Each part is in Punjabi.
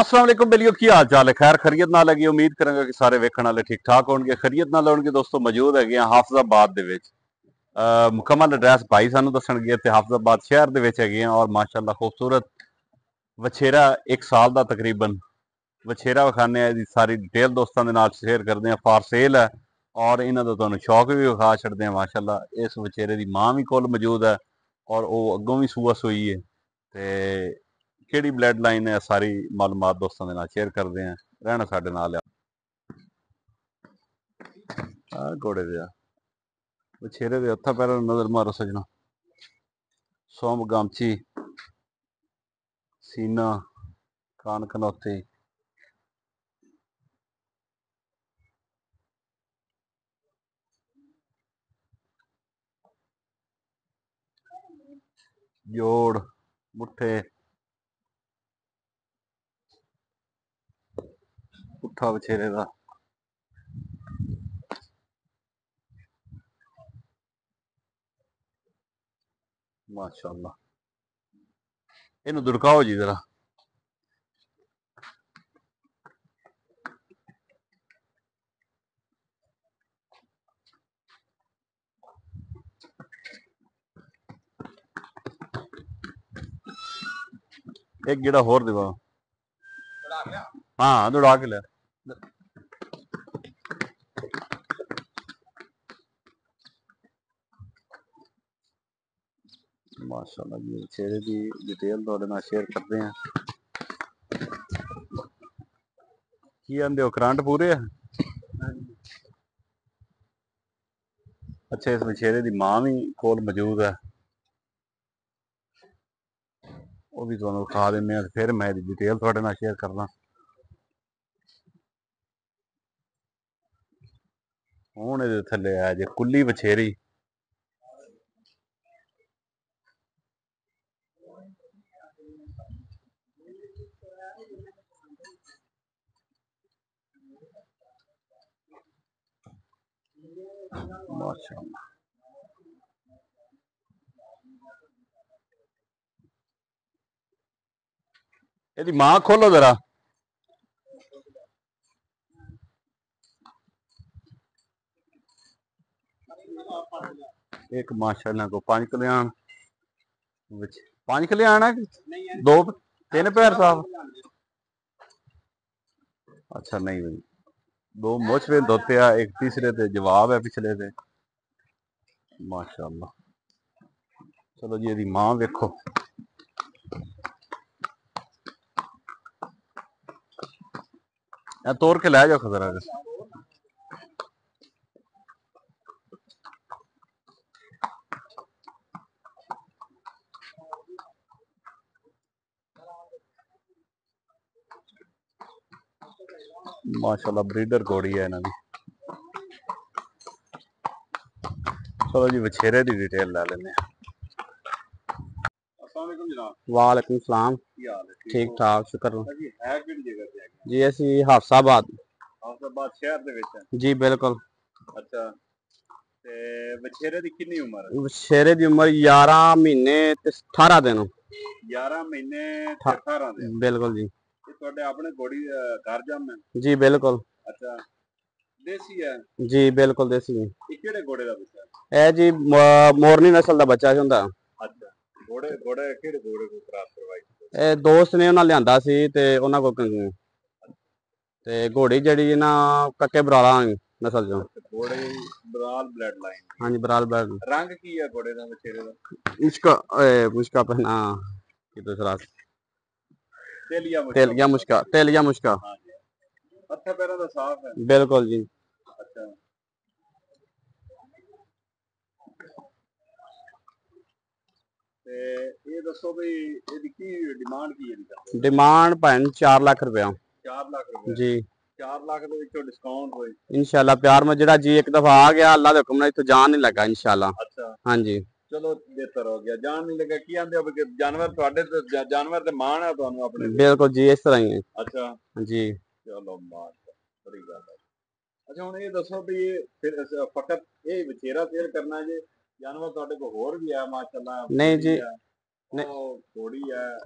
ਅਸਲਾਮ ਅਲੈਕੁਮ ਬੇਲੀਓ ਕੀ ਹਾਲ ਚਾਲ ਹੈ? ਖੈਰ, ਖਰੀਅਤ ਨਾਲ ਲੱਗੀ ਉਮੀਦ ਕਰਾਂਗਾ ਕਿ ਸਾਰੇ ਵੇਖਣ ਵਾਲੇ ਠੀਕ ਠਾਕ ਹੋਣਗੇ। ਖਰੀਅਤ ਨਾਲ ਹੋਣਗੇ ਦੋਸਤੋ, ਮੌਜੂਦ ਹੈਗੇ ਆ ਹਾਫਜ਼ਾਬਾਦ ਦੇ ਵਿੱਚ। ਅਹ, ਮੁਕੰਮਲ ਐਡਰੈਸ ਭਾਈ ਸਾਨੂੰ ਦੱਸਣਗੇ ਤੇ ਹਾਫਜ਼ਾਬਾਦ ਸ਼ਹਿਰ ਦੇ ਵਿੱਚ ਹੈਗੇ ਆ ਔਰ ਮਾਸ਼ਾਅੱਲਾ ਖੂਬਸੂਰਤ ਵਛੇਰਾ 1 ਸਾਲ ਦਾ ਤਕਰੀਬਨ ਵਛੇਰਾ ਵਿਖਾਣੇ ਆ ਇਹਦੀ ਸਾਰੀ ਡਿਟੇਲ ਦੋਸਤਾਂ ਦੇ ਨਾਲ ਸ਼ੇਅਰ ਕਰਦੇ ਆ ਫਾਰ ਸੇਲ ਹੈ ਔਰ ਇਹਨਾਂ ਦਾ ਤੁਹਾਨੂੰ ਸ਼ੌਕ ਵੀ ਵਿਖਾ ਛੱਡਦੇ ਆ ਮਾਸ਼ਾਅੱਲਾ। ਇਸ ਵਛੇਰੇ ਦੀ ਮਾਂ ਵੀ ਕੋਲ ਮੌਜੂਦ ਹੈ ਔਰ ਉਹ ਅੱਗੋਂ ਵੀ ਸੂਆ ਸੋਈ ਹੈ ਤੇ ਕਿਹੜੀ ਬਲੱਡ ਲਾਈਨ ਹੈ, ਸਾਰੀ ਮਾਲੂਮਾਤ ਦੋਸਤਾਂ ਦੇ ਨਾਲ ਸ਼ੇਅਰ ਕਰਦੇ ਆ ਰਹਿਣਾ ਸਾਡੇ ਨਾਲ ਆ। ਘੋੜੇ ਦੇ ਆ। ਵਛੇਰੇ ਦੇ ਹੱਥਾਂ ਪੈਰਾਂ ਨੂੰ ਨਜ਼ਰ ਮਾਰੋ ਸਜਣਾ। ਸੋਮ ਗਾਮਚੀ ਸੀਨਾ, ਕਾਨ ਕਨੌਤੀ। ਜੋੜ, ਮੁੱਠੇ। ਪੁੱਠਾ ਵਛੇਰੇ ਦਾ। ਮਾਸ਼ਾਅੱਲਾ। ਇਹਨੂੰ ਦੁੜਕਾਓ ਜੀ ਜ਼ਰਾ। ਇੱਕ ਜਿਹੜਾ ਹੋਰ ਦੇਵਾ ਹਾਂ ਦੌੜਾ ਕੇ ਲੈ। ਮਾਸ਼ਾਅੱਲਾ ਜੀ, ਚਿਹਰੇ ਦੀ ਡਿਟੇਲ ਤੁਹਾਡੇ ਨਾਲ ਸ਼ੇਅਰ ਕਰਦੇ ਆ ਕੀ ਆਂਦੇ ਹੋ ਕਰੰਟ ਪੂਰੇ ਆ? ਅੱਛਾ, ਇਸ ਵਿਚੇਰੇ ਦੀ ਮਾਂ ਵੀ ਕੋਲ ਮੌਜੂਦ ਹੈ ਉਹ ਵੀ ਤੁਹਾਨੂੰ ਦਿਖਾ ਦਿੰਦੇ ਆ ਫਿਰ ਮੈਂ ਇਹਦੀ ਡਿਟੇਲ ਤੁਹਾਡੇ ਨਾਲ ਸ਼ੇਅਰ ਕਰਦਾ। ਹੁਣ ਇਹਦੇ ਥੱਲੇ ਆ ਜੇ ਕੁੱਲੀ ਬਛੇਰੀ। ਮਾਸ਼ਾਅੱਲਾ। ਇਹਦੀ ਮਾਂ ਖੋਲੋ ਜ਼ਰਾ। ਇੱਕ ਮਾਸ਼ਾਅੱਲਾ ਕੋ ਪੰਜ ਕਲਿਆਣ ਵਿੱਚ। ਪੰਜ ਕਲਿਆਣ ਹੈ ਦੋ, ਤਿੰਨ ਪੈਰ ਸਾਹਿਬ ਅੱਛਾ, ਨਹੀਂ ਬਈ। ਦੋ ਮੋਚਵੇ ਦੋਤੇ ਇੱਕ ਤੀਸਰੇ ਤੇ ਜਵਾਬ ਹੈ ਪਿਛਲੇ ਤੇ। ਮਾਸ਼ਾਅੱਲਾ। ਚਲੋ ਜੀ, ਇਹਦੀ ਮਾਂ ਵੇਖੋ। ਇਹ ਤੋੜ ਕੇ ਲੈ ਜਾਓ ਖਜ਼ਰਾ। ਮਾਸ਼ਾਅੱਲਾ ਬਰੀਡਰ ਘੋੜੀ ਹੈ ਇਹਨਾਂ ਦੀ। ਚਲੋ ਜੀ ਵਛੇਰੇ ਦੀ ਡਿਟੇਲ ਲੈ ਲੈਂਦੇ ਆ ਅਸਲਾਮ ਅਲੈਕੁਮ ਜਨਾਬ। ਵਾਲੇਕੁਮ ਸਲਾਮ। ਕੀ ਹਾਲ ਹੈ? ਠੀਕ ਠਾਕ ਸ਼ੁਕਰ ਹੋ ਜੀ ਹੈ ਕਿਹੜੀ ਜਗ੍ਹਾ ਤੇ ਹੈਗੇ? ਜੀ ਅਸੀਂ ਹਾਫਸਾਬਾਦ। ਸ਼ਹਿਰ ਦੇ ਵਿੱਚ ਹੈ? ਜੀ ਬਿਲਕੁਲ। ਅੱਛਾ ਤੇ ਵਛੇਰੇ ਦੀ ਕਿੰਨੀ ਉਮਰ ਹੈ? ਸ਼ੇਰੇ ਦੀ ਉਮਰ 11 ਮਹੀਨੇ ਤੇ 18 ਦਿਨ। 11 ਮਹੀਨੇ ਤੇ ਠਾ- 18 ਦੇ ਬਿਲਕੁਲ ਜੀ। ਇਹ ਤੁਹਾਡੇ ਆਪਣੇ ਘੋੜੀ ਅਹ, ਘਰ ਜੰਮ ਹੈ? ਜੀ ਬਿਲਕੁਲ। ਅੱਛਾ। ਦੇਸੀ ਹੈ? ਜੀ ਬਿਲਕੁਲ ਦੇਸੀ ਜੀ। ਇਹ ਕਿਹੜੇ ਘੋੜੇ ਦਾ ਬੱਚਾ ਹੈ? ਇਹ ਜੀ ਮੋਰਨੀ ਨਸਲ ਦਾ ਬੱਚਾ ਹੁੰਦਾ ਅੱਛਾ। ਘੋੜੇ ਘੋੜੇ ਕਿਹੜੇ ਘੋੜੇ ਕੋ ਕਰਾਸ ਕਰਵਾਈ ਇਹ ਦੋਸਤ ਨੇ ਉਹਨਾਂ ਲਿਆਂਦਾ ਸੀ ਤੇ ਉਹਨਾਂ ਕ- ਤੇ ਘੋੜੀ ਜਿਹੜੀ ਨਾ ਕੱਕੇ ਬਰਾਲਾ ਨਸਲ ਚੋਂ। ਘੋੜੇ ਬਰਾਲ ਬਲੱਡ ਲਾਈਨ ਹਾਂਜੀ ਬਰਾਲ ਬਰਾਲ ਰੰਗ ਕੀ ਹੈ ਘੋੜੇ ਦਾ ਵਿਚੇਰੇ ਦਾ? ਮੁਸ਼ਕਾ ਏ ਮੁਸ਼ਕਾ ਪਹਿਨਾ ਕੀ ਦੂਸਰਾ ਤੇਲੀਆ ਤੇਲੀਆ ਮੁਸ਼ਕਾ ਤੇਲੀਆ ਮੁਸ਼ਕਾ। ਹੱਥਾਂ ਪੈਰਾਂ ਦਾ ਸਾਫ਼ ਹੈ। ਬਿਲਕੁਲ ਜੀ। ਅੱਛਾ। ਤੇ ਇਹ ਦੱਸੋ ਵੀ ਇਹਦੀ ਕੀ ਡਿਮਾਂਡ ਕੀ ਹੈ ਇਹਦੀ ਡਿਮਾਂਡ ਭੈਣ 4 ਲੱਖ ਰੁਪਇਆ 4 ਲੱਖ ਰੁਪਏ। ਜੀ। 4 ਲੱਖ ਦੇ ਵਿੱਚੋਂ ਡਿਸਕਾਊਂਟ ਹੋਏ। ਇਨਸ਼ਾਅੱਲਾ ਪਿਆਰ ਮੈਂ ਜਿਹੜਾ ਜੀ ਇੱਕ ਦਫਾ ਆ ਗਿਆ ਅੱਲਾ ਦੇ ਹੁਕਮ ਨਾਲ ਇੱਥੋਂ ਜਾਣ ਨਹੀਂ ਲੱਗਾ ਇਨਸ਼ਾਅੱਲਾ। ਅੱਛਾ। ਹਾਂਜੀ। ਚਲੋ ਬਿਹਤਰ ਹੋ ਗਿਆ। ਜਾਣ ਨਹੀਂ ਲੱਗਾ। ਕੀ ਆਂਦੇ ਹੋ ਕਿ ਜਾਨਵਰ ਤੁਹਾਡੇ ਤੇ ਜਾ- ਜਾਨਵਰ ਤੇ ਮਾਣ ਹੈ ਤੁਹਾਨੂੰ ਆਪਣੇ ਤੇ। ਬਿਲਕੁਲ ਜੀ ਇਸ ਤਰ੍ਹਾਂ ਹੀ ਹੈ। ਅੱਛਾ। ਜੀ। ਚਲੋ ਮਾਣ ਬੜੀ ਗੱਲ ਹੈ। ਅੱਛਾ ਹੁਣ ਇਹ ਦੱਸੋ ਵੀ ਇਹ ਫਿਰ ਅਸ- ਫਕਤ ਇਹ ਵਿਚੇਰਾ ਸੇਲ ਕਰਨਾ ਜੇ ਜਾਨਵਰ ਤੁਹਾਡੇ ਕੋਲ ਹੋਰ ਵੀ ਹੈ ਮਾਸ਼ਾਅੱਲਾ ਨਹੀਂ ਜੀ, ਨਹੀਂ। ਉਹ ਘੋੜੀ ਹੈ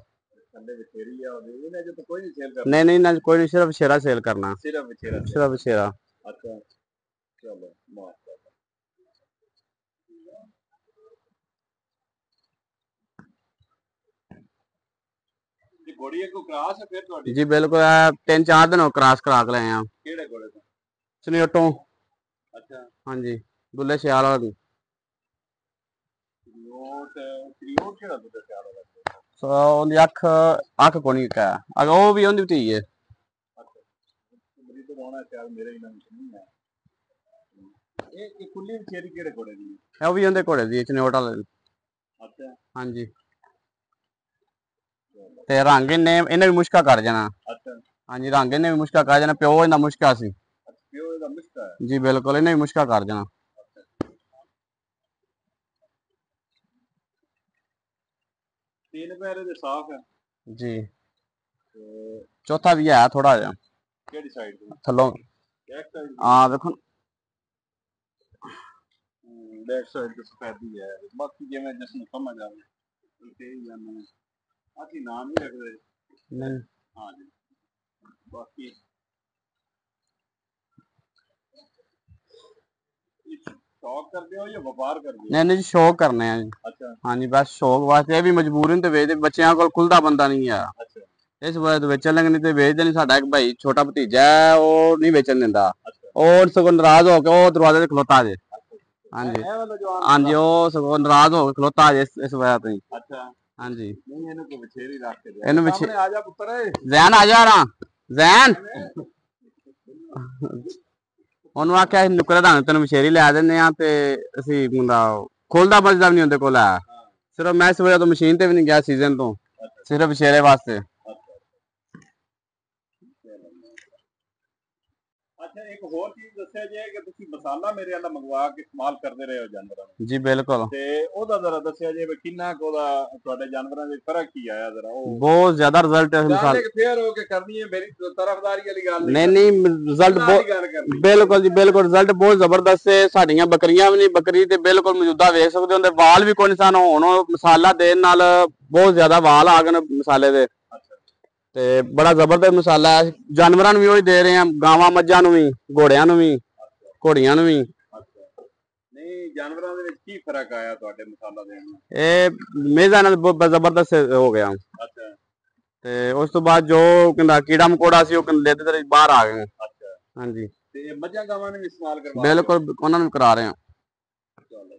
ਥੱਲੇ ਵਿਚੇਰੀ ਆ ਉਹਦੇ ਇਹਨਾਂ ਚ ਤਾਂ ਕੋਈ ਨਹੀਂ ਸੇਲ ਕਰਦਾ ਨਹੀਂ ਨਹੀਂ ਨਾ ਕੋਈ ਨਹੀਂ ਸਿਰਫ ਸ਼ੇਰਾ ਸੇਲ ਕਰਨਾ। ਸਿਰਫ ਵਿਚੇਰਾ ਸਿਰਫ ਸ਼ੇਰਾ ਅੱਛਾ। ਚਲੋ ਮਾਸ਼ਾਅੱਲਾ ਜੀ ਗੋੜੀ ਇੱਕ ਕਰਾਸ ਹੈ ਫਿਰ ਤੁਹਾਡੀ? ਜੀ ਬਿਲਕੁਲ ਇਹ ਤਿੰਨ ਚਾਰ ਦਿਨ ਹੋ ਕ੍ਰਾਸ ਕਰਾ ਕੇ ਲਏ ਆ। ਕਿਹੜੇ ਗੋੜੇ ਤੋਂ? ਸਨੇਟੋਂ। ਅੱਛਾ। ਹਾਂਜੀ ਦੁੱਲੇ ਸਿਆਲ ਵਾਲਾ ਦੀ। ਕ੍ਰਿਓਟ ਕ੍ਰਿਓਟ ਕਿਹੜਾ ਤਿਆਰ ਹੋ ਗਿਆ ਸੋ? ਉਹਦੀ ਅੱਖ ਅੱਖ ਕੋਣੀ ਕਾ। ਅਗ ਉਹ ਵੀ ਉਹਦੀ ਧੀ ਹੈ ਇਹ ਕੁੱਲੀ ਵਿਚੇਰੀ ਕਿਹੜੇ ਗੋੜੇ ਦੀ ਹੈ? ਉਹ ਵੀ ਉਹਦੇ ਘੋੜੇ ਦੀ ਚਨੋਟ ਵਾਲੇ ਅੱਛਾ। ਹਾਂਜੀ। ਤੇ ਰੰਗ ਇਹਨੇ ਇਹਨੇ ਵੀ ਮੁਸ਼ਕਾ ਕਰ ਜਾਣਾ। ਅੱਛਾ। ਹਾਂਜੀ ਰੰਗ ਇਹਨੇ ਵੀ ਮੁਸ਼ਕਾ ਕਰ ਜਾਣਾ ਪਿਓ ਇਹਦਾ ਮੁਸ਼ਕਾ ਸੀ। ਪਿਓ ਇਹਦਾ ਮਿਸਟਾ ਹੈ। ਜੀ ਬਿਲਕੁਲ ਇਹਨੇ ਵੀ ਮੁਸ਼ਕਾ ਕਰ ਜਾਣਾ। ਤਿੰਨ ਪੈਰੇ ਦੇ ਸਾਫ਼ ਹੈ। ਜੀ। ਤੇ ਚੌਥਾ ਵੀ ਹੈ ਥੋੜਾ ਜਿਹਾ। ਕਿਹੜੀ ਸਾਈਡ ਤੋਂ? ਥੱਲੋਂ। ਬੈਕ ਸਾਈਡ ਆ ਵੇਖੋ ਬੈਕ ਸਾਈਡ ਤੋਂ ਸਫੈਦੀ ਹੈ। ਬਾਕੀ ਜਿਵੇਂ ਜਿਸ ਨੂੰ ਸਮਝ ਆਵੇ ਤੇ ਹੀ ਜਾਂਦੇ ਅਸੀਂ ਨਾਮ ਨਹੀਂ ਰੱਖਦੇ ਨਹੀਂ। ਹਾਂ ਜੀ। ਬਾਕੀ ਸ਼ੌਕ ਕਰਦੇ ਹੋ ਜਾਂ ਵਪਾਰ ਕਰਦੇ ਹੋ? ਨਹੀਂ ਨਹੀਂ ਜੀ ਸ਼ੌਕ ਕਰਨੇ ਆ ਜੀ। ਅੱਛਾ। ਹਾਂਜੀ ਬਸ ਸ਼ੌਕ ਵਾਸਤੇ ਇਹ ਵੀ ਮਜਬੂਰੀ ਤੇ ਵੇਚਦੇ ਬੱਚਿਆਂ ਕੋਲ ਖੁੱਲਦਾ ਬੰਦਾ ਨਹੀਂ ਆ। ਅੱਛਾ। ਇਸ ਵਜ੍ਹਾ ਤੋਂ ਵੇਚਣ ਲੱਗੇ ਨਹੀਂ ਤੇ ਵੇਚਦੇ ਨਹੀਂ ਸਾਡਾ ਇੱਕ ਭਾਈ ਛੋਟਾ ਭਤੀਜਾ ਉਹ ਨਹੀਂ ਵੇਚਣ ਦਿੰਦਾ। ਉਹ ਸਗੋਂ ਨਾਰਾਜ਼ ਹੋ ਕੇ ਉਹ ਦਰਵਾਜ਼ੇ ਤੇ ਖਲੋਤਾ ਜੇ। ਹਾਂਜੀ। ਹਾਂਜੀ ਉਹ ਸਗੋਂ ਨਾਰਾਜ਼ ਹੋ ਕੇ ਖਲੋਤਾ ਜੇ ਇਸ ਵਜ੍ਹਾ ਤੋਂ ਅੱਛਾ। ਹਾਂਜੀ। ਨਹੀਂ ਇਹਨੂੰ ਕੋਈ ਵਿਛੇਰੀ ਰੱਖ ਕੇ ਇਹਨੂੰ ਵਿਛੇ- ਸਾਹਮਣੇ ਆ ਜਾ ਪੁੱਤਰ ਏ। ਜ਼ੈਨ ਆ ਜਾ ਰਾਂ ਜ਼ੈਨ। ਉਹਨੂੰ ਆਖਿਆ ਅਸੀਂ ਨੁਕਰੇ ਦਾ ਤੈਨੂੰ ਮਸ਼ੇਰੀ ਲੈ ਦਿੰਦੇ ਆ ਤੇ ਅਸੀਂ ਮੁੰਡਾ ਖੋਲਦਾ ਬਜਦਾ ਵੀ ਨਹੀਂ ਉਹਦੇ ਕੋਲ ਆ ਸਿਰਫ ਮੈਂ ਇਸ ਵਜ੍ਹਾ ਤੋਂ ਮਸ਼ੀਨ ਤੇ ਵੀ ਨਹੀਂ ਗਿਆ ਸੀਜ਼ਨ ਤੋਂ। ਸਿਰਫ ਸ਼ੇਰੇ ਵਾਸਤੇ। ਅੱਛਾ ਇੱਕ ਹੋਰ ਚੀਜ਼ ਦੱਸਿਆ ਜੇ ਕਿ ਤੁਸੀਂ ਮਸਾਲਾ ਮੇਰੇ ਵਾਲਾ ਮੰਗਵਾ ਕੇ ਇਸਤੇਮਾਲ ਕਰਦੇ ਰਹੇ ਹੋ ਜਾਨਵਰਾਂ ਨੂੰ? ਜੀ ਬਿਲਕੁਲ। ਤੇ ਉਹਦਾ ਜ਼ਰਾ ਦੱਸਿਆ ਜੇ ਵੀ ਕਿੰਨਾ ਕੁ ਉਹਦਾ ਤੁਹਾਡੇ ਜਾਨਵਰਾਂ ਵਿੱਚ ਫ਼ਰਕ ਕੀ ਆਇਆ ਜ਼ਰਾ ਉਹ ਬਹੁਤ ਜ਼ਿਆਦਾ ਰਿਜ਼ਲਟ ਹੈ ਮਿਸਾਲ ਇੱਕ ਫੇਰ ਹੋ ਕੇ ਕਰਨੀ ਹੈ ਮੇਰੀ ਤਰਫਦਾਰੀ ਵਾਲੀ ਗੱਲ ਨਹੀਂ ਨਹੀਂ ਰਿਜ਼ਲਟ ਬਹੁਤ ਬਿਲਕੁਲ ਜੀ ਬਿਲਕੁਲ ਰਿਜ਼ਲਟ ਬਹੁਤ ਜ਼ਬਰਦਸਤ ਹੈ। ਸਾਡੀਆਂ ਬੱਕਰੀਆਂ ਵੀ ਨਹੀਂ ਬੱਕਰੀ ਤੇ ਬਿਲਕੁਲ ਮੌਜੂਦਾ ਵੇਖ ਸਕਦੇ ਹੋ ਤੇ ਵਾਲ ਵੀ ਕੋਈ ਨਿਸ਼ਾਨ ਹੋਣ ਮਸਾਲਾ ਦੇਣ ਨਾਲ ਬਹੁਤ ਜ਼ਿਆਦਾ ਵਾਲ ਆ ਗਏ ਮਸਾਲੇ ਦੇ। ਤੇ ਬੜਾ ਜ਼ਬਰਦਸਤ ਮਸਾਲਾ ਹੈ। ਜਾਨਵਰਾਂ ਨੂੰ ਵੀ ਉਹੀ ਦੇ ਰਹੇ ਆ ਗਾਵਾਂ ਮੱਝਾਂ ਨੂੰ ਵੀ ਘੋੜਿਆਂ ਨੂੰ ਵੀ। ਘੋੜੀਆਂ ਨੂੰ ਵੀ। ਨਹੀਂ ਜਾਨਵਰਾਂ ਦੇ ਵਿੱਚ ਕੀ ਫ਼ਰਕ ਆਇਆ ਤੁਹਾਡੇ ਮਸਾਲਾ ਦੇਣ ਨਾਲ ਇਹ ਮੇਜ਼ਾ ਨਾਲ ਬਹੁਤ ਜ਼ਬਰਦਸਤ ਹੋ ਗਿਆ। ਅੱਛਾ। ਤੇ ਉਸ ਤੋਂ ਬਾਅਦ ਜੋ ਕਹਿੰਦਾ ਕੀੜਾ ਮਕੋੜਾ ਸੀ ਉਹ ਕਹਿੰਦੇ ਦੇ ਦੇ ਬਾਹਰ ਆ ਗਏ। ਅੱਛਾ। ਹਾਂਜੀ। ਤੇ ਮੱਝਾਂ ਗਾਵਾਂ ਨੇ ਵੀ ਇਸਤੇਮਾਲ ਕਰਵਾ ਬਿਲਕੁਲ ਉਹਨਾਂ ਨੂੰ ਕਰਾ ਰਹੇ ਆ ਚਲੋ।